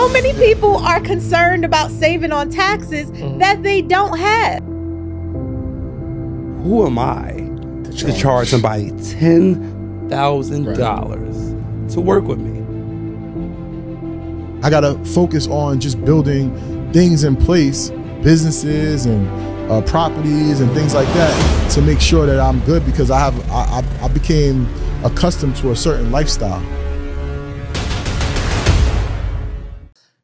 so many people are concerned about saving on taxes Mm-hmm. that they don't have. Who am I to charge somebody ten thousand dollars to work with me? I gotta focus on just building things in place, businesses and uh, properties and things like that, to make sure that I'm good because I have I, I, I became accustomed to a certain lifestyle.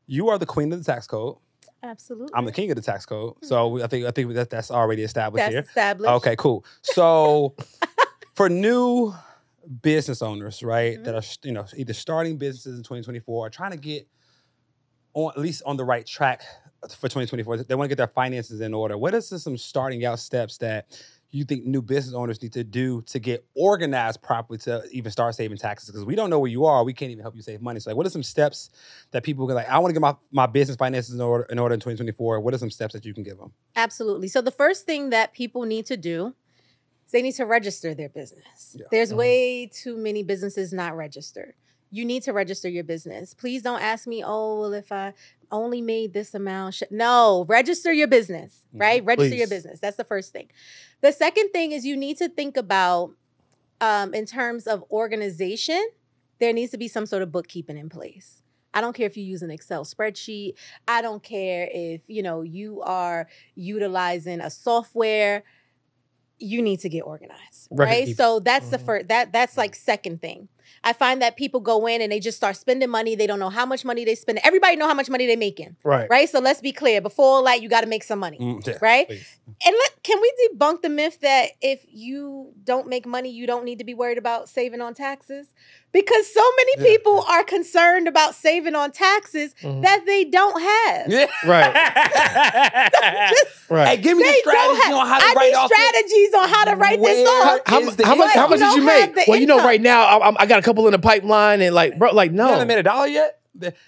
You are the queen of the tax code. Absolutely. I'm the king of the tax code. Hmm. So we- I think I think that that's already established That's here. established. Okay, cool. So for new business owners, right, mm-hmm. that are you know either starting businesses in 2024 or trying to get on at least on the right track for 2024, they want to get their finances in order. What are some starting out steps that you think new business owners need to do to get organized properly to even start saving taxes? Because we don't know where you are, we can't even help you save money. So, like, what are some steps that people can like? I want to get my, my business finances in order in order in 2024. What are some steps that you can give them? Absolutely. So the first thing that people need to do is they need to register their business. Yeah. There's Mhm. way too many businesses not registered. You need to register your business. Please don't ask me, oh, well, if I only made this amount. No, register your business, Mhm. right? Register your business. That's the first thing. The second thing is you need to think about, um, in terms of organization, there needs to be some sort of bookkeeping in place. I don't care if you use an Excel spreadsheet. I don't care if, you know, you are utilizing a software. You need to get organized. Record right? So that's the Mhm. first that that's like second thing. I find that people go in and they just start spending money. They don't know how much money they spend. Everybody know how much money they're making. Right. Right. So let's be clear. Before all that, you got to make some money. Mm, yeah, Right? please. And let, can we debunk the myth that if you don't make money, you don't need to be worried about saving on taxes? Because so many Yeah. people are concerned about saving on taxes Mhm. that they don't have. Yeah. Right. Just, Right. Hey, give me the they strategy have, on how to I write need off. the- strategies on how to write this Where- off. How, is mu- the how much? How income? much did you You don't have make? the Well, you know, right now I, I'm- I got a couple in the pipeline, and like, bro, like You no. haven't made a dollar yet.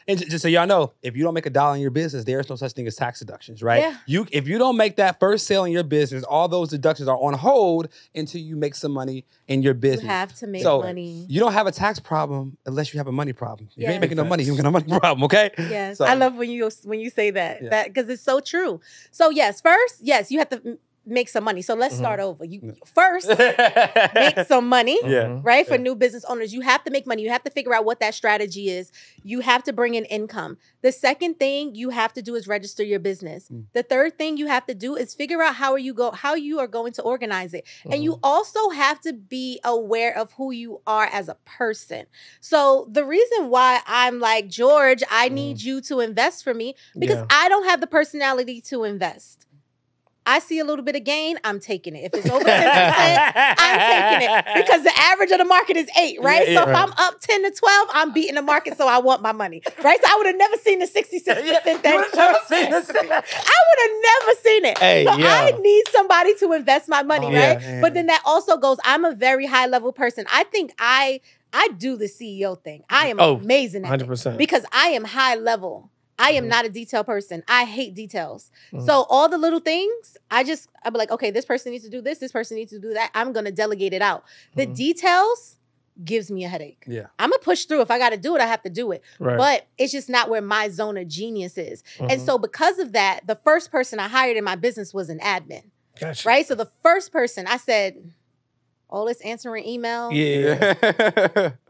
And just so y'all know, if you don't make a dollar in your business, there is no such thing as tax deductions, right? Yeah. You if you don't make that first sale in your business, all those deductions are on hold until you make some money in your You business. have to make So, money. You don't have a tax problem unless you have a money problem. If you ain't making no money, you ain't got a money problem, okay? Yes, So- I love when you when you say that Yeah. that because it's so true. So yes, first, yes, you have to m- make some money. So let's Mm-hmm. start over. You first make some money. Yeah. Right for new business owners, you have to make money. You have to figure out what that strategy is. You have to bring in income. The second thing you have to do is register your business. Mm. The third thing you have to do is figure out how are you go how you are going to organize it. And Mm-hmm. you also have to be aware of who you are as a person. So the reason why I'm like, George, I need you to invest for me because Mm-hmm. Yeah. I don't have the personality to invest. I see a little bit of gain, I'm taking it. If it's over 10%, I'm taking it because the average of the market is eight, right? Yeah, so yeah. if I'm up 10 to 12, I'm beating the market, so I want my money, right? So I would have never seen the 66% Yeah, thing. would've never seen this. I would have never seen it. Hey, so. I need somebody to invest my money, Oh, right? But then that also goes, I'm a very high level person. I think I I do the CEO thing. I am Oh, amazing at 100%. because I am high level. I am Mhm. not a detail person. I hate details. Mhm. So all the little things, I just I'd be like, okay, this person needs to do this, this person needs to do that. I'm gonna delegate it out. The Mhm. details gives me a headache. Yeah. I'm gonna push through. If I gotta do it, I have to do it. Right. But it's just not where my zone of genius is. And Mhm. so because of that, the first person I hired in my business was an admin. Gotcha. Right? So the first person I said, all this answering email, Yeah.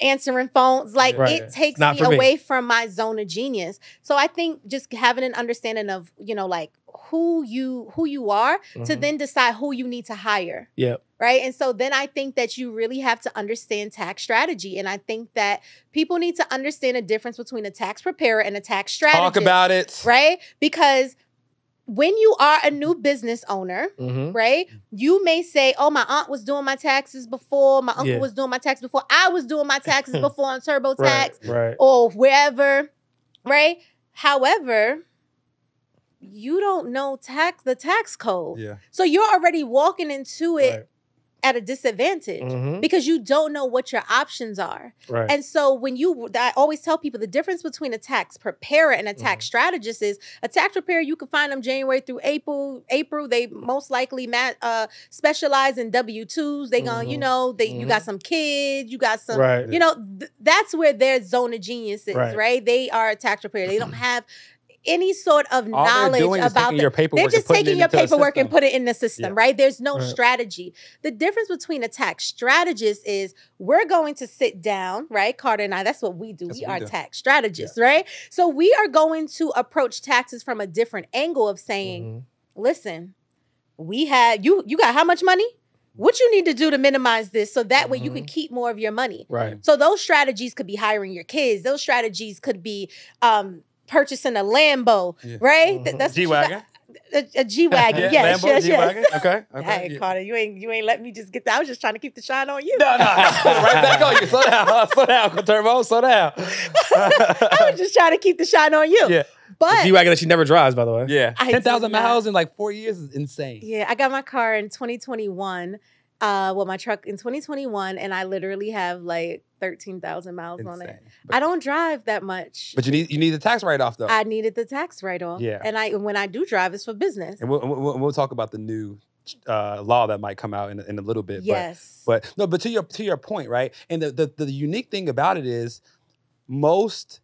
answering phones, like Right. it takes Not me for me. away from my zone of genius. So I think just having an understanding of, you know, like who you who you are to Mhm. then decide who you need to hire. Yep. Right. And so then I think that you really have to understand tax strategy. And I think that people need to understand the difference between a tax preparer and a tax strategist. Talk about it. right? Because when you are a new business owner, Mhm. right? You may say, "Oh, my aunt was doing my taxes before. My uncle Yeah. was doing my taxes before. I was doing my taxes before on TurboTax Right. Right. or wherever." Right? However, you don't know tax the tax code. Yeah. So you're already walking into it Right. At a disadvantage Mhm. because you don't know what your options are. Right. And so when you, I always tell people the difference between a tax preparer and a tax Mm-hmm. strategist is a tax preparer. You can find them January through April. April, they most likely mat, uh, specialize in W twos. They gonna, you Mhm. know, they you got some kids, you got some, Right. you know, th- that's where their zone of genius is, Right. right? They are a tax preparer. They don't have any sort of All knowledge about the- your paperwork they're just taking your paperwork and put it in the system, Yeah. right? There's no Right. strategy. The difference between a tax strategist is we're going to sit down, right? Carter and I, that's what we do. That's we what we are do. tax strategists, right? So we are going to approach taxes from a different angle of saying, Mhm. listen, we had you you got how much money? What you need to do to minimize this so that way you can Mhm. keep more of your money. Right. So those strategies could be hiring your kids. Those strategies could be um purchasing a Lambo, Yeah. right? Th- Mhm. That's what you G-Wagon? got- A, a G wagon, Yeah, yes, Lambo, yes, G-Wagon? yes. Okay. okay. Hey, yeah. Carter, you ain't you ain't let me just get that. I was just trying to keep the shine on you. No, no, no. right back on you. Slow down. Slow down, Turbo. Slow down. I was just trying to keep the shine on you. yeah. But G wagon that she never drives, by the way. Yeah. I 10,000 did miles in like four years is insane. Yeah, I got my car in 2021. Uh, well, my truck in 2021, and I literally have like 13,000 miles on it. Insane. I don't drive that much. But you need you need the tax write off though. I needed the tax write off. Yeah. And I when I do drive, it's for business. and we'll, we'll, we'll talk about the new uh, law that might come out in, a- in a little bit. yes. But, but no, but to your to your point, right? And the, the the unique thing about it is most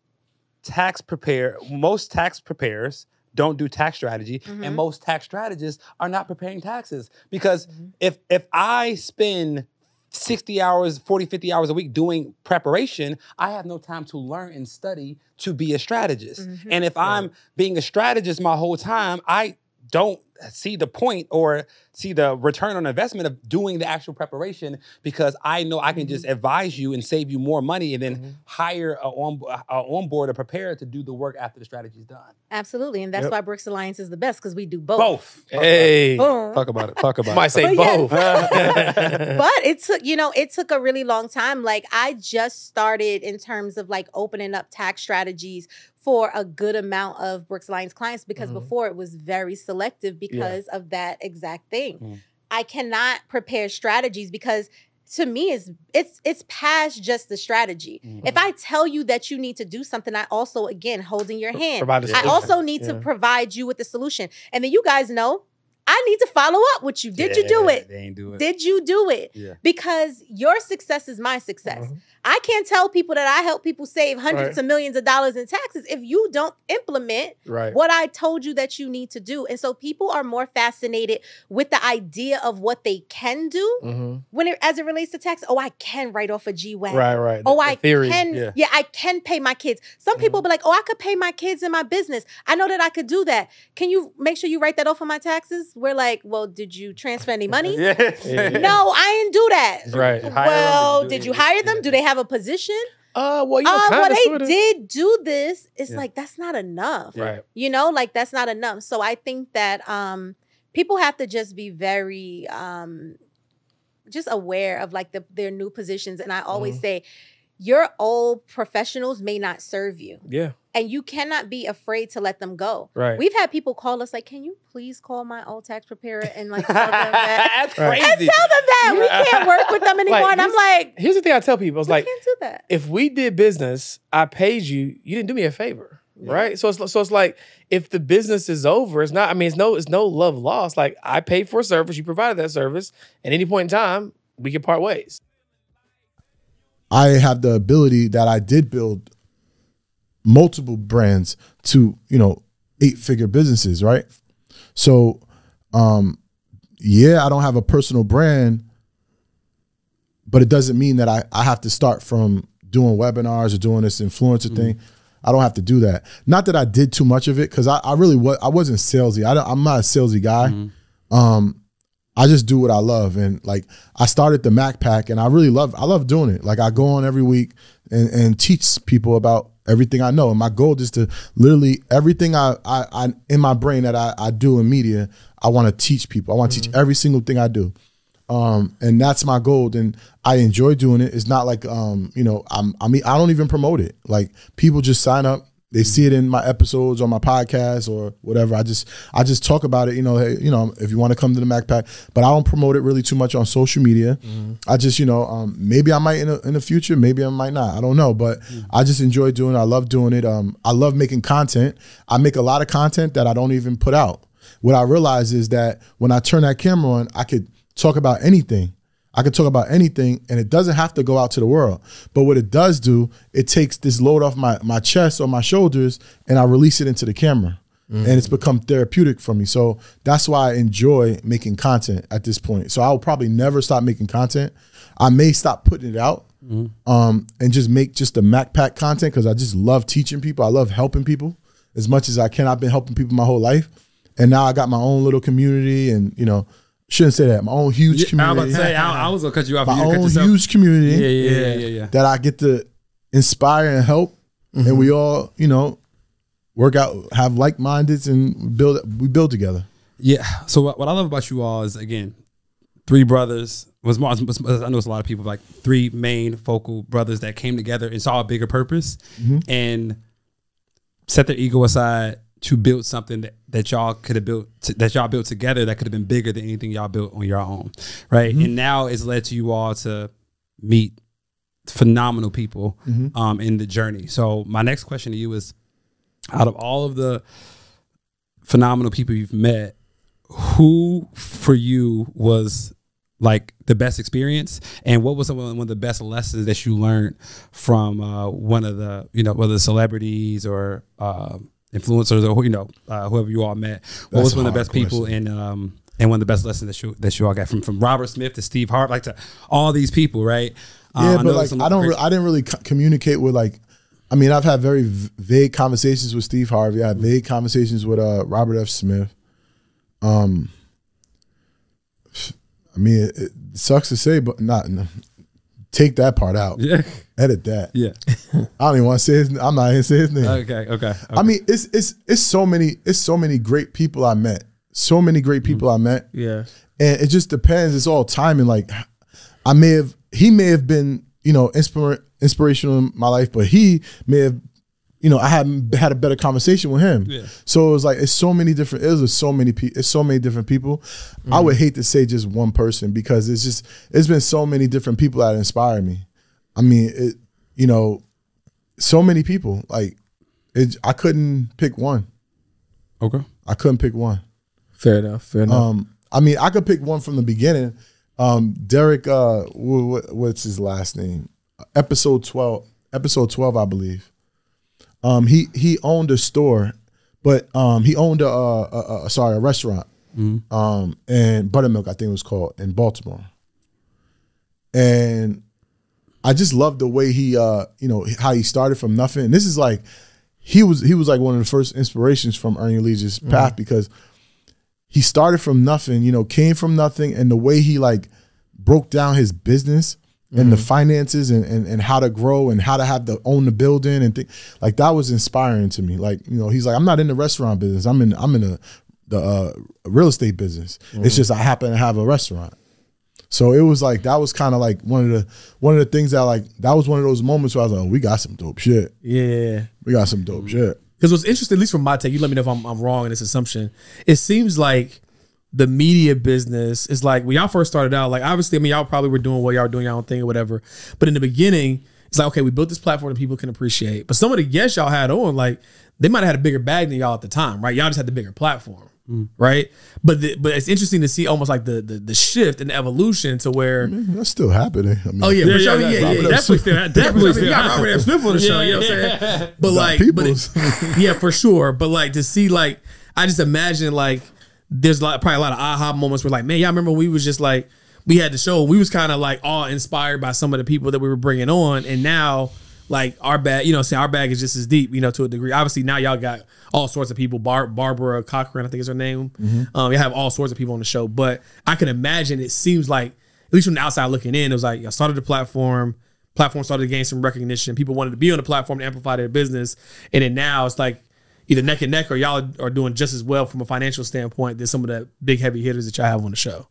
tax prepare most tax preparers don't do tax strategy Mhm. and most tax strategists are not preparing taxes because Mhm. if if I spend 60 hours 40 50 hours a week doing preparation i have no time to learn and study to be a strategist Mhm. and if i'm being a strategist my whole time i don't see the point or see the return on investment of doing the actual preparation because I know I can just advise you and save you more money and then Mhm. hire a on a onboard a preparer to do the work after the strategy's done. Absolutely. And that's Yep. why Brooks Alliance is the best because we do both. Both. Hey. Boom. Talk about it. Talk about Might it. say But yes. both. but it took you know it took a really long time like i just started in terms of like opening up tax strategies for a good amount of brooks alliance clients because Mhm. before it was very selective because of that exact thing Mm. i cannot prepare strategies because to me it's it's it's past just the strategy Mhm. if i tell you that you need to do something i also again holding your hand i also need to provide you with the solution and then you guys know i need to follow up with you did you do it They ain't do it. did you do it? Yeah. Because your success is my success. Mhm. I can't tell people that I help people save hundreds Right. of millions of dollars in taxes if you don't implement Right. what I told you that you need to do. And so people are more fascinated with the idea of what they can do hmm when it as it relates to tax. Oh, I can write off a G wagon. Right, right. Oh, The I theory. can. yeah. Yeah. I can pay my kids. Some people be like, "Oh, I could pay my kids in my business. I know that I could do that. Can you make sure you write that off on my taxes?" We're like, "Well, did you transfer any money?" Yeah. Yeah. No, I didn't do that. Right. Hire Well, did you hire them? Do they have a position? Uh, well, you know, Uh, well, they sorta. did do this. It's Yeah. like that's not enough. Right. You know, like that's not enough. So I think that um people have to just be very um just aware of like the their new positions. And I always Mhm. say your old professionals may not serve you. Yeah. And you cannot be afraid to let them go. Right. We've had people call us like, "Can you please call my old tax preparer and like tell them that?" That's Right. and tell them that we can't work with them anymore. and I'm like, Here's the thing I tell people. It's we like, can't do that. if we did business, I paid you, you didn't do me a favor. Right. So it's so it's like if the business is over, it's not, I mean, it's no, it's no love lost. Like I paid for a service, you provided that service. At any point in time, we can part ways. I have the ability that I did build multiple brands to, you know, eight figure businesses, right? So, um, yeah, I don't have a personal brand, but it doesn't mean that I, I have to start from doing webinars or doing this influencer thing. I don't have to do that. Not that I did too much of it because I, I really was I wasn't salesy. I don't, I'm not a salesy guy. Um, I just do what I love, and like I started the Mac Pack, and I really love I love doing it. Like I go on every week and and teach people about everything I know, and my goal is to literally everything I I, I in my brain that I, I do in media, I want to teach people. I want to teach every single thing I do. Um, and that's my goal. And I enjoy doing it. It's not like um, you know, I'm I mean I don't even promote it. Like people just sign up, They see it in my episodes on my podcast or whatever. I just I just talk about it. You know, hey, you know, if you want to come to the MacPack, but I don't promote it really too much on social media. I just you know, um, maybe I might in, a, in the future, maybe I might not. I don't know, but I just enjoy doing. it. I love doing it. Um, I love making content. I make a lot of content that I don't even put out. What I realize is that when I turn that camera on, I could talk about anything. I could talk about anything and it doesn't have to go out to the world. But what it does do, it takes this load off my, my chest or my shoulders and I release it into the camera. And it's become therapeutic for me. So that's why I enjoy making content at this point. So I will probably never stop making content. I may stop putting it out um, and just make just the MacPack content because I just love teaching people. I love helping people as much as I can. I've been helping people my whole life. And now I got my own little community and, you know, shouldn't say that, my own huge Yeah, I community was about to say, I, I was gonna cut you off. my own huge community Yeah, yeah, yeah, yeah, yeah. that I get to inspire and help, and mm-hmm. we all, you know, work out, have like mindeds, and build. We build together. Yeah. So what, what I love about you all is again, three brothers. Was more, was- was- I know it's a lot of people like three main focal brothers that came together and saw a bigger purpose mm-hmm. and set their ego aside to build something that, that y'all could have built t- that y'all built together that could have been bigger than anything y'all built on your own, right? And now it's led to you all to meet phenomenal people um, in the journey. So my next question to you is, out of all of the phenomenal people you've met, who for you was like the best experience and what was one of the best lessons that you learned from uh, one of the you know whether the celebrities or uh, influencers or you know uh, whoever you all met what That's was one of the best people and um and one of the best lessons that you that you all got from from Robert Smith to Steve Hart like to all these people right Um, Yeah, I but know like I don't, I didn't really co- communicate with like. I mean, I've had very vague conversations with Steve Harvey. I had vague conversations with uh, Robert F. Smith. Um, I mean, it, it sucks to say, but not no, take that part out. yeah Edit that. yeah I don't even want to say his. I'm not even say his name. okay okay, okay. I mean, it's it's it's so many it's so many great people I met. So many great mm-hmm. people I met, Yeah. and it just depends. It's all timing. Like, I may have he may have been you know inspir- inspirational in my life, but he may have you know I hadn't had a better conversation with him. Yeah. So it was like it's so many different. It was so many people. It's so many different people. I would hate to say just one person because it's just it's been so many different people that inspire me. I mean, it you know, so many people like it. I couldn't pick one. okay I couldn't pick one. Fair enough. Fair enough. Um, I mean, I could pick one from the beginning. Um, Derek, uh, wh- wh- what's his last name? Episode twelve. Episode twelve, I believe. Um, he he owned a store, but um, he owned a, a, a, a sorry a restaurant. Um, and Buttermilk, I think it was called in Baltimore. And I just love the way he, uh, you know, how he started from nothing. And this is like, he was he was like one of the first inspirations from Earn Your Leisure's path because he started from nothing, you know, came from nothing, and the way he like broke down his business and the mm-hmm. finances and, and and how to grow and how to have to own the building and think like that was inspiring to me. Like you know, he's like, I'm not in the restaurant business. I'm in I'm in the the uh, real estate business. It's mm-hmm. just I happen to have a restaurant. So it was like that was kind of like one of the one of the things that like that was one of those moments where I was like, oh, we got some dope shit. yeah. We got some dope mm-hmm. shit. Because what's interesting, at least from my take, you let me know if I'm, I'm wrong in this assumption. It seems like the media business is like when y'all first started out. Like obviously, I mean, y'all probably were doing what y'all were doing your own thing or whatever. But in the beginning, it's like okay, we built this platform that people can appreciate. But some of the guests y'all had on, like they might have had a bigger bag than y'all at the time, right? Y'all just had the bigger platform, mm. right? But the, but it's interesting to see almost like the the, the shift and the evolution to where. That's still happening. I mean, Oh yeah, Yeah, for sure. yeah, Yeah, yeah, yeah, yeah. definitely still- definitely Definitely still You got. Robert F. Smith on the show. Yeah, you know what I'm yeah. saying? But like, but it, yeah, for sure. But like to see like, I just imagine like there's like probably a lot of aha moments where like, man, y'all remember we was just like we had the show. We was kind of like all inspired by some of the people that we were bringing on, and now like our bag, you know, say our bag is just as deep, you know, to a degree. Obviously now y'all got all sorts of people. Bar- Barbara Corcoran, I think is her name. Um, you have all sorts of people on the show, but I can imagine it seems like at least from the outside looking in, it was like y'all started the platform. Platform started to gain some recognition. People wanted to be on the platform to amplify their business, and then now it's like either neck and neck or y'all are doing just as well from a financial standpoint than some of the big heavy hitters that y'all have on the show.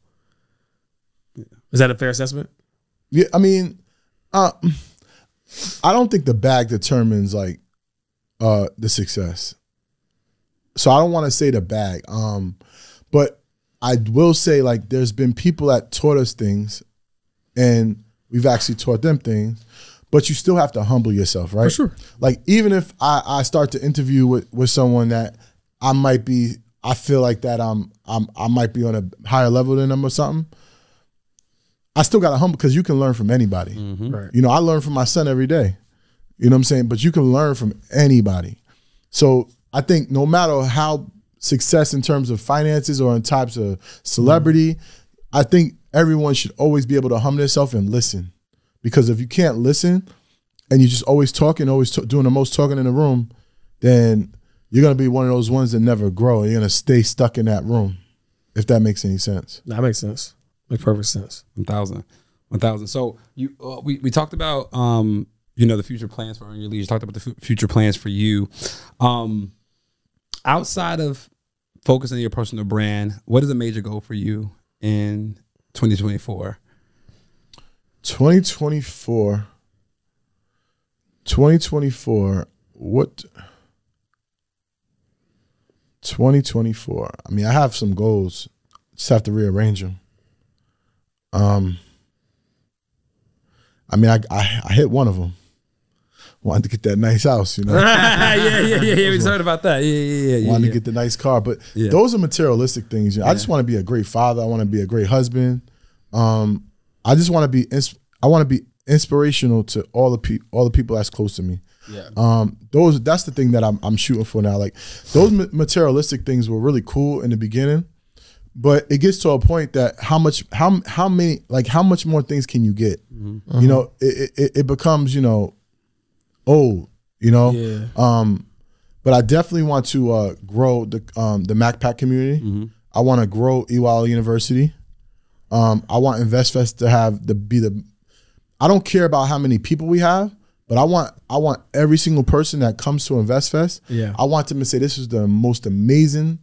Is that a fair assessment? Yeah, I mean, uh, I don't think the bag determines like uh, the success. So I don't want to say the bag, um, but I will say like there's been people that taught us things, and we've actually taught them things. But you still have to humble yourself, right? For sure. Like even if I, I start to interview with, with someone that I might be, I feel like that I'm I'm I might be on a higher level than them or something. I still got to humble because you can learn from anybody. Mm-hmm. Right. You know, I learn from my son every day. You know what I'm saying? But you can learn from anybody. So I think no matter how success in terms of finances or in types of celebrity, mm-hmm. I think everyone should always be able to humble themselves and listen. Because if you can't listen and you're just always talking, always t- doing the most talking in the room, then you're gonna be one of those ones that never grow. You're gonna stay stuck in that room, if that makes any sense. That makes sense. Makes perfect sense. One thousand, one thousand. So you, uh, we we talked about, um, you know, the future plans for Earn Your Leisure. You talked about the fu- future plans for you. Um, outside of focusing on your personal brand, what is a major goal for you in 2024? 2024 2024 what 2024 i mean i have some goals just have to rearrange them um i mean i i, I hit one of them wanted to get that nice house you know yeah, yeah, yeah, yeah. We talked about that. Yeah, yeah, yeah. wanted yeah. to get the nice car. But Yeah. those are materialistic things. You know, I just want to be a great father. I want to be a great husband. Um, I just want to be. I want to be inspirational to all the people, all the people that's close to me. Yeah. Um, those that's the thing that I'm I'm shooting for now. Like those materialistic things were really cool in the beginning, but it gets to a point that how much how how many like how much more things can you get? You know, it, it it becomes you know old. You know, Yeah. um, but I definitely want to uh, grow the um, the MacPack community. I want to grow EYL University. Um, I want InvestFest to have the be the. I don't care about how many people we have, but I want I want every single person that comes to InvestFest. Yeah. I want them to say this is the most amazing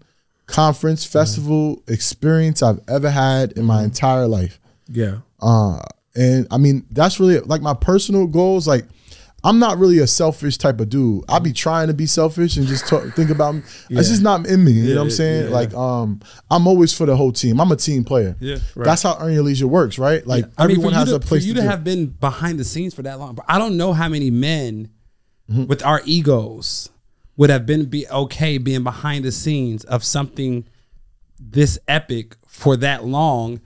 conference festival experience I've ever had in my entire life. Yeah. Uh, and I mean, that's really like my personal goals. Like, I'm not really a selfish type of dude. I be trying to be selfish and just talk, think about me. It's just not in me. You know what I'm saying? yeah. Like, um, I'm always for the whole team. I'm a team player. Yeah, right. That's how Earn Your Leisure works, right? Like, I mean, everyone has to, a place for you to, to, have been behind the scenes for that long. But I don't know how many men with our egos would have been be okay being behind the scenes of something this epic for that long.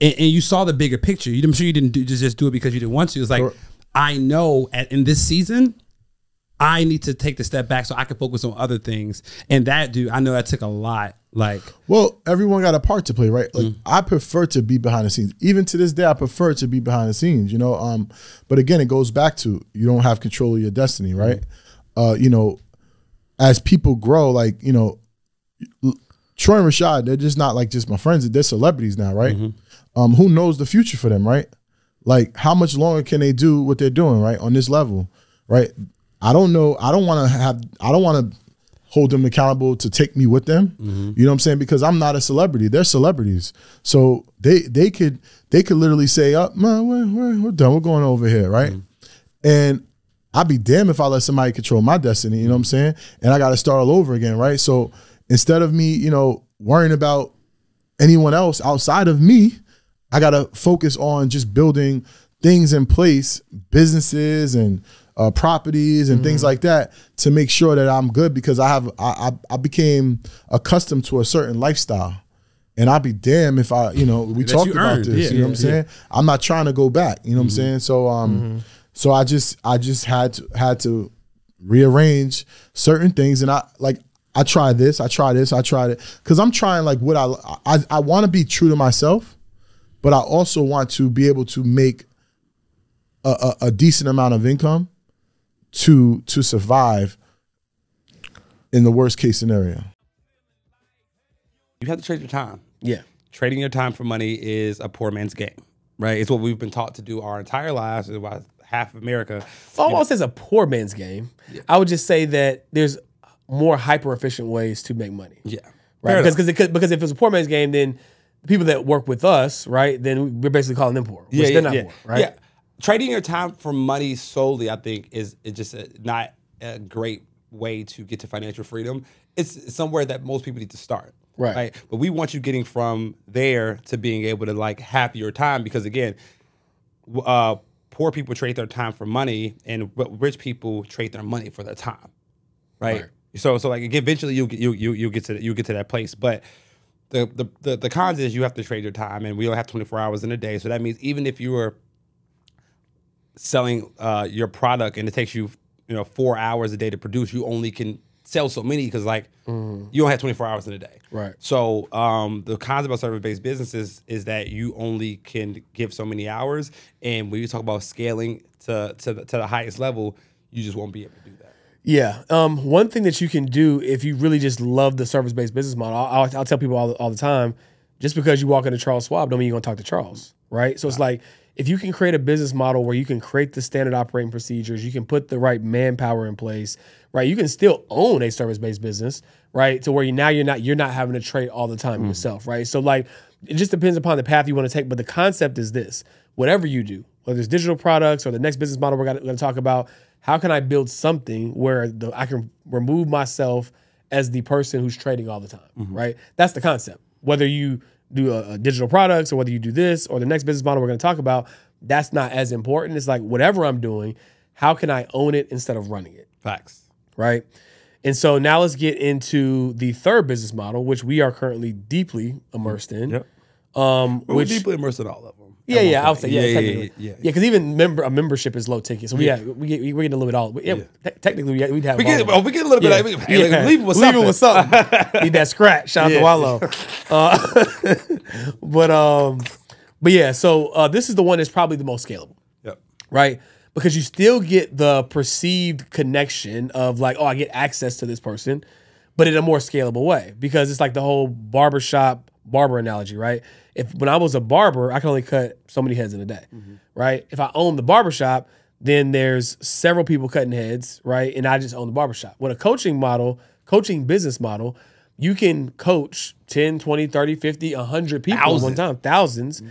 And, and you saw the bigger picture. You, I'm sure you didn't do, just just do it because you didn't want to. It's like Correct. I know at, in this season. I need to take the step back so I can focus on other things. And that dude, I know that took a lot. Like, Well, everyone got a part to play, right? Like I prefer to be behind the scenes. Even to this day, I prefer to be behind the scenes. You know, um, but again, it goes back to you don't have control of your destiny, right? Uh, you know, as people grow, like you know, Troy and Rashad, they're just not like just my friends. They're celebrities now, right? Um, who knows the future for them, right? Like how much longer can they do what they're doing, right? On this level, right? I don't know. I don't want to have. I don't want to hold them accountable to take me with them. Mm-hmm. You know what I'm saying? Because I'm not a celebrity. They're celebrities. So they they could they could literally say, uh, "Up, man, we're, we're, we're done. We're going over here, right?" Mm-hmm. And I'd be damned if I let somebody control my destiny. You know what I'm saying? And I got to start all over again, right? So instead of me, you know, worrying about anyone else outside of me, I got to focus on just building things in place, businesses and uh, properties and things like that to make sure that I'm good because I have I, I I became accustomed to a certain lifestyle. And I'd be damned if I, you know, we talked about earned. this. Yeah, you know what I'm yeah, saying? I'm not trying to go back. You know what I'm saying? So um so I just I just had to had to rearrange certain things and I like I try this, I try this, I tried it cuz I'm trying like what I I, I want to be true to myself, but I also want to be able to make a, a, a decent amount of income to to survive in the worst case scenario. you have to trade your time. Yeah. trading your time for money is a poor man's game, right? It's what we've been taught to do our entire lives. It's why half of America. Almost as a poor man's game. I would just say that there's more hyper efficient ways to make money. Yeah, Right. Because, because, it could- because if it's a poor man's game, then the people that work with us, right, then we're basically calling them poor. Which yeah, they're yeah, not yeah. poor, right? Yeah, trading your time for money solely, I think, is is just uh, not a great way to get to financial freedom. It's somewhere that most people need to start. Right. But we want you getting from there to being able to like have your time because again, uh, poor people trade their time for money, and rich people trade their money for their time. Right. Right. So so like eventually you you you you get to you get to that place, but. The, the, the, the cons is you have to trade your time and we don't have 24 hours in a day. So that means even if you are selling uh, your product and it takes you you know four hours a day to produce you only can sell so many because like you don't have 24 hours in a day. Right. so um, the cons about service-based businesses is that you only can give so many hours and when you talk about scaling to to the, to the highest level you just won't be able to do that Yeah. Um, one thing that you can do if you really just love the service based business model, I'll, I'll, I'll tell people all, all the time, just because you walk into Charles Schwab, don't mean you're going to talk to Charles, right? So it's like if you can create a business model where you can create the standard operating procedures, you can put the right manpower in place, right? You can still own a service based business, right? To where you now you're not you're not having to trade all the time yourself, right? So like it just depends upon the path you want to take, but the concept is this: whatever you do, whether it's digital products or the next business model we're going to talk about, how can I build something where the, I can remove myself as the person who's trading all the time, right? That's the concept. Whether you do a, a digital products or whether you do this or the next business model we're going to talk about, that's not as important. It's like whatever I'm doing, how can I own it instead of running it, facts right? And so now let's get into the third business model, which we are currently deeply immersed in. Yep. Um, we're which deeply immersed in all of them yeah, yeah, I would point. say yeah, yeah, technically. yeah, yeah, yeah, because even member a membership is low ticket, so we Yeah. we get we're getting a little bit all. Yeah, te- technically we we'd have we all get oh, we get a little bit like, we, hey, Yeah. leave it with Leave something it with something. Need that scratch. Shout Yeah. out to Wallo. Uh, but um, but yeah. So uh, this is the one that's probably the most scalable, yep right? Because you still get the perceived connection of like, oh, I get access to this person, but in a more scalable way. Because it's like the whole barbershop barber analogy, right? If when I was a barber, I can only cut so many heads in a day, right? If I own the barbershop, then there's several people cutting heads, right? And I just own the barbershop. With a coaching model, coaching business model, you can coach 10, 20, 30, 50, 100 people at one time, 1000s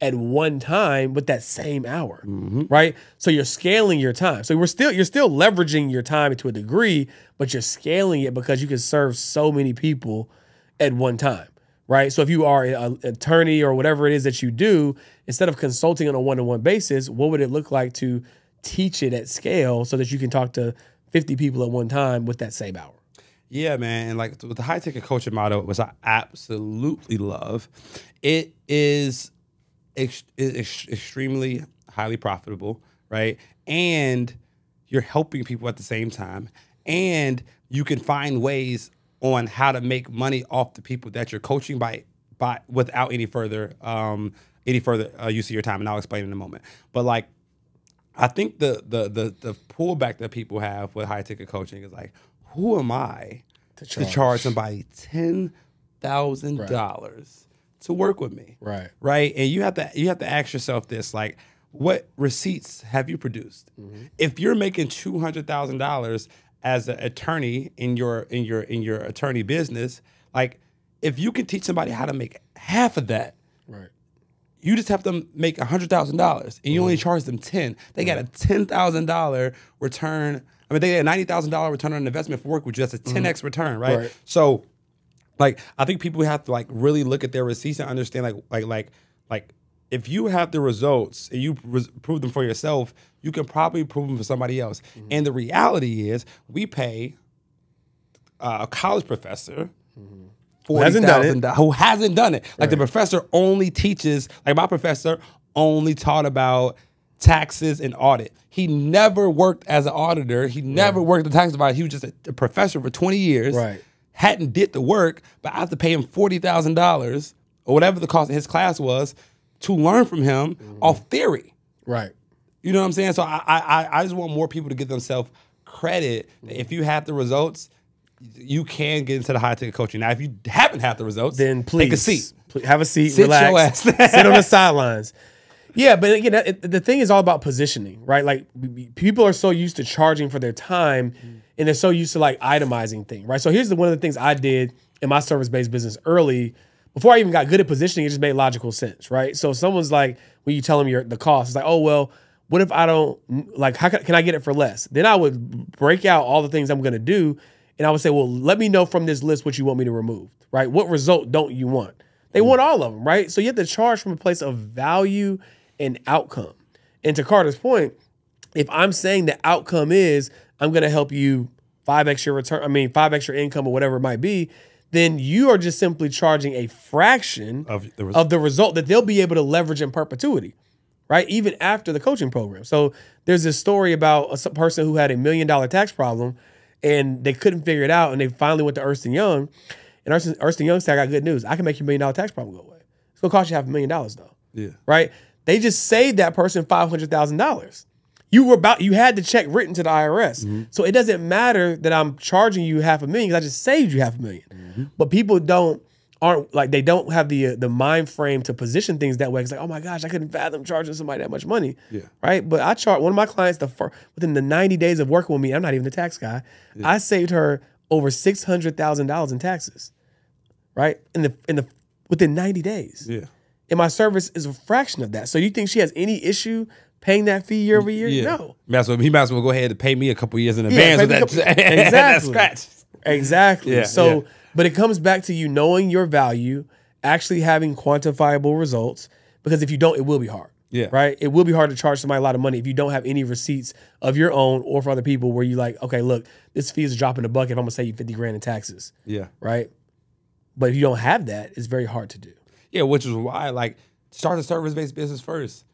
at one time with that same hour, right? So you're scaling your time. So we're still you're still leveraging your time to a degree, but you're scaling it because you can serve so many people at one time, right? So if you are an attorney or whatever it is that you do, instead of consulting on a one-to-one basis, what would it look like to teach it at scale so that you can talk to 50 people at one time with that same hour? Yeah, man. And like with the high ticket coaching model, which I absolutely love, it is ex- it is extremely highly profitable, right? And you're helping people at the same time. And you can find ways on how to make money off the people that you're coaching by by without any further um any further uh, use of your time. And I'll explain in a moment. But like I think the the the the pullback that people have with high ticket coaching is like, who am I to charge, charge. somebody ten thousand dollars to work with me? Right. Right. And you have to you have to ask yourself this, like, what receipts have you produced? If you're making two hundred thousand dollars as an attorney in your in your in your attorney business, like if you can teach somebody how to make half of that, Right. you just have to make hundred thousand dollars, and you only mm-hmm. charge them ten. They got a ten thousand dollar return. I mean, they get a ninety thousand dollar return on investment for work, which is that's a mm-hmm. ten x return, right? Right. So, like, I think people have to like really look at their receipts and understand, like, like, like, like, if you have the results and you prove them for yourself, you can probably prove them for somebody else. Mm-hmm. And the reality is, we pay uh, a college professor mm-hmm. forty done it. thousand dollars who hasn't done it. Like the professor only teaches. Like my professor only taught about taxes and audit. He never worked as an auditor. He never worked as a tax advisor. He was just a, a professor for twenty years. Right. Hadn't did the work, but I have to pay him forty thousand dollars or whatever the cost of his class was to learn from him mm-hmm. off theory. Right. You know what I'm saying? So I I I just want more people to give themselves credit. If you have the results, you can get into the high ticket coaching. Now, if you haven't had the results, then please take a seat. Pl- have a seat, Sit relax, sit on the sidelines. Yeah, but again, it- the thing is all about positioning, right? Like people are so used to charging for their time, and they're so used to like itemizing things, right? So here's the one of the things I did in my service based business early. Before I even got good at positioning, it just made logical sense, right? So someone's like, when you tell them your the cost, it's like, oh well, what if I don't like? How can, can I get it for less? Then I would break out all the things I'm going to do, and I would say, well, let me know from this list what you want me to remove. Right? What result don't you want? They want all of them, right? So you have to charge from a place of value and outcome. And to Carter's point, if I'm saying the outcome is I'm going to help you five extra return, I mean five extra income or whatever it might be, then you are just simply charging a fraction Of the res- of the result that they'll be able to leverage in perpetuity, right? Even after the coaching program. So there's this story about a person who had a million dollar tax problem and they couldn't figure it out and they finally went to Ernst Young. And Ernst, Ernst Young said, I got good news. I can make your million dollar tax problem go away. It's gonna cost you half a million dollars though Yeah. right? They just saved that person five hundred thousand dollars. You were about you had the check written to the IRS, mm-hmm. so it doesn't matter that I'm charging you half a million because I just saved you half a 1000000 mm-hmm. But people don't aren't like they don't have the uh, the mind frame to position things that way. It's like, oh my gosh, I couldn't fathom charging somebody that much money. Yeah. Right. But I charge one of my clients the fir- within the 90 days of working with me, I'm not even the tax guy. I saved her over six hundred thousand dollars in taxes. Right? In the in the within 90 days Yeah. and my service is a fraction of that. So you think she has any issue paying that fee year over year? Yeah. No. Might well, he might as well go ahead and pay me a couple years in advance pay with that, couple- that Exactly. scratch. Exactly. Yeah, so, yeah. But it comes back to you knowing your value, actually having quantifiable results. Because if you don't, it will be hard. Yeah. Right. It will be hard to charge somebody a lot of money if you don't have any receipts of your own or for other people where you like, okay, look, this fee is a the bucket I'm gonna save you 50 grand in taxes. Yeah. Right. But if you don't have that, it's very hard to do. Yeah, which is why like start a service based business first.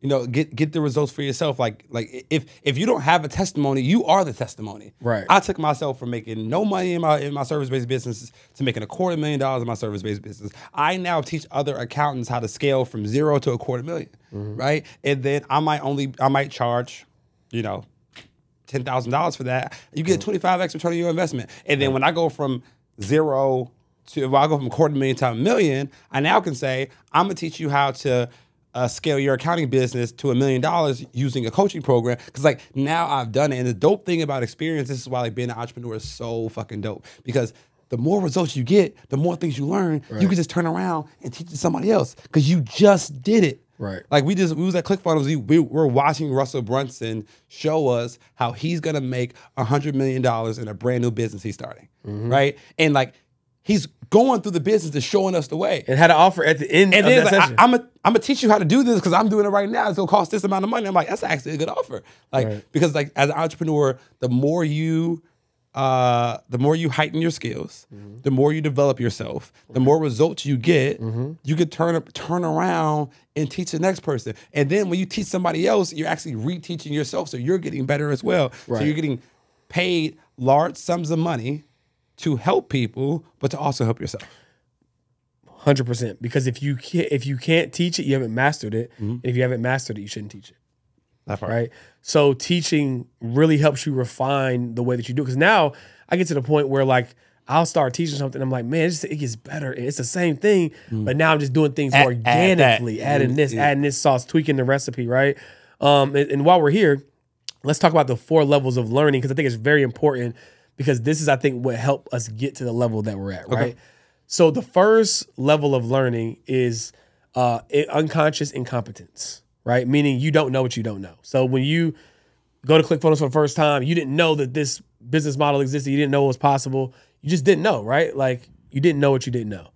You know, get get the results for yourself. Like like if if you don't have a testimony, you are the testimony. Right. I took myself from making no money in my in my service based business to making a quarter million dollars in my service based business. I now teach other accountants how to scale from zero to a quarter 1000000 mm-hmm. right? And then I might only I might charge, you know, ten thousand dollars for that. You get mm-hmm. twenty five x return on your investment. And then when I go from zero to if I go from a quarter million to a million, I now can say I'm gonna teach you how to uh, scale your accounting business to a million dollars using a coaching program. Because like now I've done it, and the dope thing about experience, this is why like being an entrepreneur is so fucking dope. Because the more results you get, the more things you learn. You can just turn around and teach it to somebody else because you just did it. Right. Like we just we was at ClickFunnels. We, we were watching Russell Brunson show us how he's gonna make a hundred million dollars in a brand new business he's starting. Right. And like he's going through the business and showing us the way. And had an offer at the end And of then that like, session. I, am gonna I'm gonna teach you how to do this because I'm doing it right now. It's gonna cost this amount of money. I'm like, that's actually a good offer. Like Right. because like as an entrepreneur, the more you uh the more you heighten your skills, Mm-hmm. the more you develop yourself, the more results you get, you could turn turn around and teach the next person. And then when you teach somebody else, you're actually reteaching yourself. So you're getting better as well. So you're getting paid large sums of money to help people, but to also help yourself. Hundred percent. Because if you can't, if you can't teach it, you haven't mastered it. Mm-hmm. And if you haven't mastered it, you shouldn't teach it. That part. Right. So teaching really helps you refine the way that you do. Because now I get to the point where like I'll start teaching something. I'm like, man, it's, it gets better. It's the same thing, but now I'm just doing things Mm. Add- add organically, adding this, Yeah. adding this sauce, tweaking the recipe. Right. Um. And, and while we're here, let's talk about the four levels of learning because I think it's very important because this is I think what helped us get to the level that we're at. Right. So the first level of learning is uh, unconscious incompetence, right? Meaning you don't know what you don't know. So when you go to ClickFunnels for the first time, you didn't know that this business model existed. You didn't know it was possible. You just didn't know, right? Like you didn't know what you didn't know.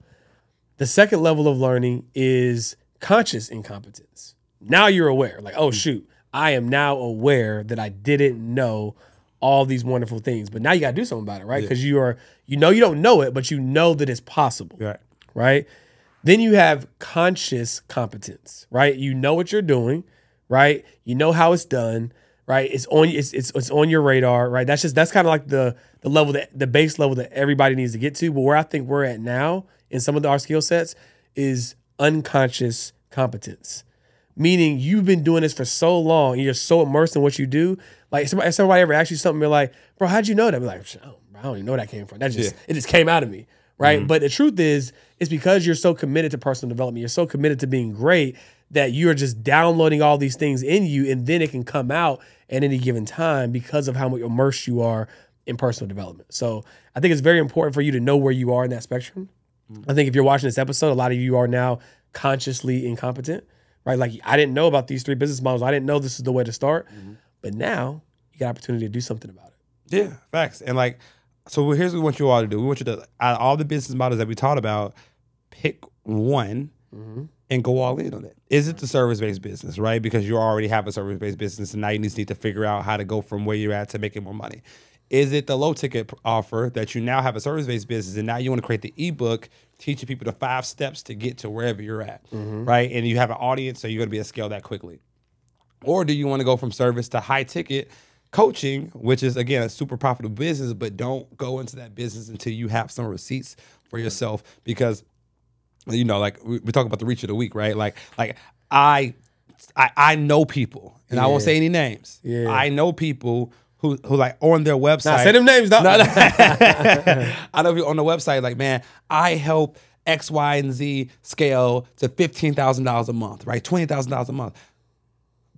The second level of learning is conscious incompetence. Now you're aware, like, oh shoot, I am now aware that I didn't know all these wonderful things. But now you got to do something about it, right? Because you are, you know, you don't know it, but you know that it's possible Right. right? Then you have conscious competence, right? You know what you're doing, right? You know how it's done, right? It's on it's it's, it's on your radar, right? That's just that's kind of like the the level that the base level that everybody needs to get to. But where I think we're at now in some of the, our skill sets is unconscious competence. Meaning you've been doing this for so long, and you're so immersed in what you do. Like somebody, if somebody ever asks you something, you're like, "Bro, how'd you know that?" Be like, I don't, I don't even know where that came from. That just it just came out of me." right? But the truth is, it's because you're so committed to personal development, you're so committed to being great that you're just downloading all these things in you, and then it can come out at any given time because of how much immersed you are in personal development. So I think it's very important for you to know where you are in that spectrum. I think if you're watching this episode, a lot of you are now consciously incompetent, right? Like I didn't know about these three business models. I didn't know this is the way to start. Mm-hmm. But now you got opportunity to do something about it. Yeah, facts. And like, so here's what we want you all to do. We want you to, out of all the business models that we talked about, pick one mm-hmm. and go all in on it. Is it the service based business, right? Because you already have a service based business and now you just need to figure out how to go from where you're at to making more money. Is it the low ticket offer that you now have a service based business and now you want to create the ebook teaching people the five steps to get to wherever you're at, mm-hmm. right? And you have an audience, so you're going to be able to scale that quickly. Or do you want to go from service to high ticket coaching, which is again a super profitable business, but don't go into that business until you have some receipts for yourself because you know, like we, we talk about the reach of the week, right? Like, like I, I, I know people, and I won't say any names. Yeah. I know people who, who like on their website. Nah, say them names, dog. No, no. I know people on the website, like, man, I help X, Y, and Z scale to fifteen thousand dollars a month, right? Twenty thousand dollars a month.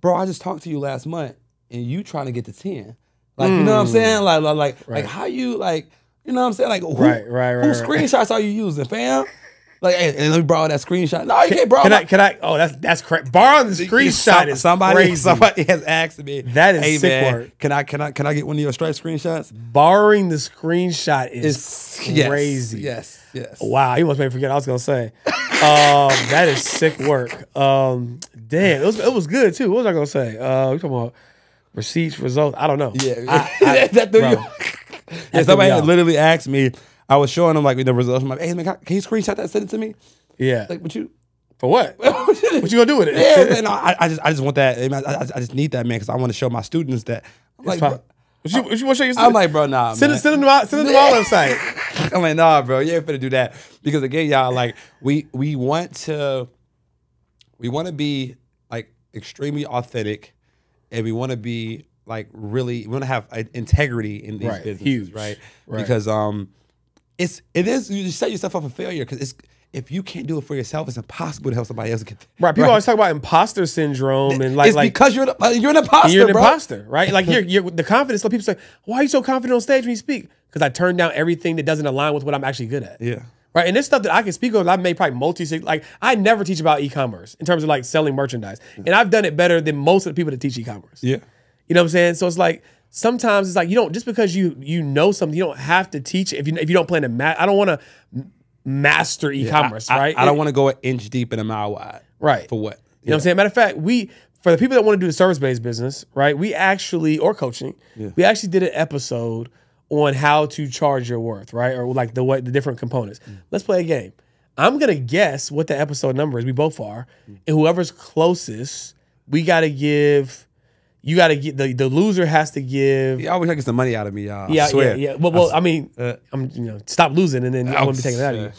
Bro, I just talked to you last month, and you trying to get to ten. Like, you know what I'm saying? Like, like, like, like how you like, you know what I'm saying? Like, who, Right, right, right, who right. screenshots are you using, fam? Like, hey, and let me borrow that screenshot. No, you can't borrow. Can my- I? Can I? Oh, that's that's crazy. Borrowing the screenshot is somebody, crazy. somebody has asked me. That is hey, sick man, work. Can I, can I, can I get one of your stripe screenshots? Borrowing the screenshot is It's crazy. Yes, yes. Wow, you must make me forget. what I was gonna say. um, that is sick work. Um, damn, it was it was good too. What was I gonna say? Uh, we talking about receipts, results. I don't know. Yeah, I- I- that threw bro, you. yeah, somebody had literally asked me. I was showing them like the results. I'm like, hey man, can you screenshot that? and Send it to me. yeah. Like, what you? For what? what you gonna do with it? Yeah, no, I, I just, I just want that. I, I, I just need that man because I want to show my students that. I'm like, bro, What you, what you want to show you? I'm like, bro, nah, send man. it, send it to my, send it to my website. I'm like, nah, bro, you ain't finna do that because again, y'all, like, we we want to, we want to be like extremely authentic, and we want to be like really, we want to have uh, integrity in these Right, businesses, huge. right? Right. Because um, it's it is you set yourself up for failure because it's if you can't do it for yourself, it's impossible to help somebody else get. Right. People always talk about imposter syndrome and like it's like because you're the, uh, you're an imposter, you're an bro. imposter, right? Like you're, you're the confidence. So people say, "Why are you so confident on stage when you speak?" Because I turn down everything that doesn't align with what I'm actually good at. Yeah. Right. And this stuff that I can speak on, I've made probably multi like I never teach about e-commerce in terms of like selling merchandise. And I've done it better than most of the people that teach e-commerce. Yeah. You know what I'm saying? So it's like sometimes it's like you don't just because you you know something, you don't have to teach if you if you don't plan to ma- I don't want to master e-commerce, I, right? I, I don't want to go an inch deep and a mile wide. Right. For what? You know what I'm saying? Matter of fact, we for the people that want to do the service based business, right? We actually or coaching, we actually did an episode on how to charge your worth, right? Or like the way the different components. Let's play a game. I'm gonna guess what the episode number is. We both are, and whoever's closest, we gotta give. You gotta get the the loser has to give. You always taking some money out of me, y'all. Yeah, yeah, yeah. Well, well, I mean, Uh, I'm you know, stop losing, and then I'm gonna be taking it out of you,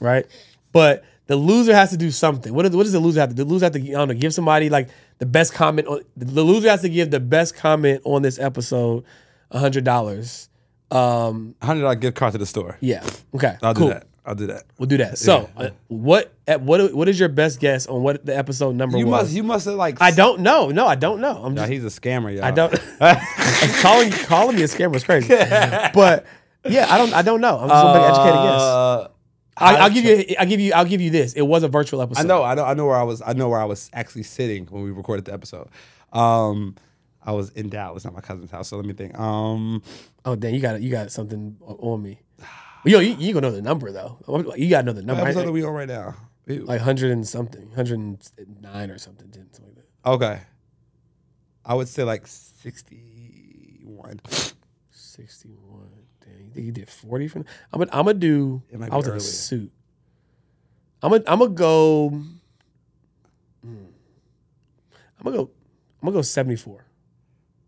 right? But the loser has to do something. What, what does the loser have to do? The loser have to I don't know, give somebody like the best comment. On, the loser has to give the best comment on this episode, hundred dollars. Um, hundred dollar gift card to the store. yeah, okay, I'll cool. do that. I'll do that. We'll do that. So, uh, what at what what is your best guess on what the episode number You was? must. You must have like. I don't know. No, I don't know. I'm Nah, just he's a scammer, y'all. I don't. calling calling me a scammer is crazy. But yeah, I don't. I don't know. I'm just gonna make an educated guess. Uh, I, I'll give you. I'll give you. I'll give you this. It was a virtual episode. I know. I know. I know where I was. I know where I was actually sitting when we recorded the episode. Um, I was in Dallas, not my cousin's house. So let me think. Um, Oh, damn! You got you got something on me. Yo, you, you gonna know the number though. You gotta know the number. what episode are we on right now? like hundred and something, hundred and nine or something, something like that. Okay. I would say like sixty-one. Sixty-one. Damn, you think you did forty from? I'm gonna. I'm gonna do. I was in a suit. I'm gonna. I'm gonna go. hmm. I'm gonna go. I'm gonna go seventy-four.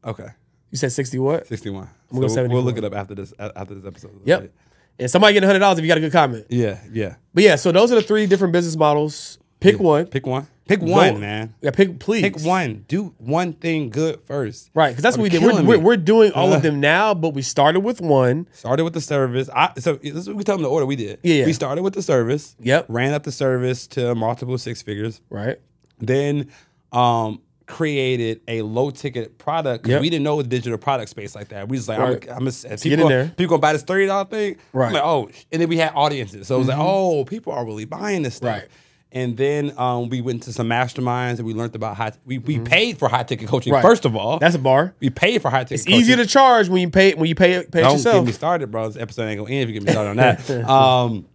Okay, You said sixty what? sixty-one. I'm so go we'll, we'll look it up after this. After this episode. Yep. And somebody hundred dollars if you got a good comment. Yeah. Yeah. But yeah, so those are the three different business models. Pick one. Pick one. Pick Go. one, man. Yeah, pick please. Pick one. Do one thing good first. Right, because that's what we did. We're, we're, we're doing all Uh. of them now, but we started with one. Started with the service. I so this is what we tell them the order we did. Yeah, yeah. We started with the service. Yep. Ran up the service to multiple six figures. Right. Then um created a low ticket product because Yep. we didn't know the digital product space like that. We just like Right. I'm, I'm a, people, get in gonna- there. people gonna buy this thirty dollar thing. Right. I'm like, oh, and then we had audiences, so it was like, oh, people are really buying this stuff. Right. And then um, we went to some masterminds and we learned about high. We, we paid for high ticket coaching Right. first of all. That's a bar. we paid for high ticket. It's easier to charge when you pay when you pay it pay Don't yourself. get me started, bro. This episode ain't gonna end if you get me started on that. um,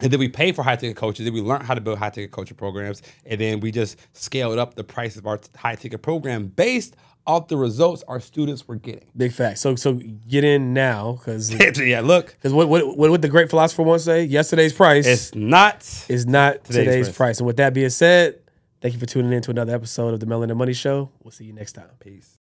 and then we paid for high ticket coaches. Then we learned how to build high ticket coaching programs. And then we just scaled up the price of our high ticket program based off the results our students were getting. Big fact. So so get in now because yeah, look, because what, what what would the great philosopher once say? Yesterday's price is not. is not today's today's, price. price. And with that being said, thank you for tuning in to another episode of the Melanin Money Show. We'll see you next time. Peace.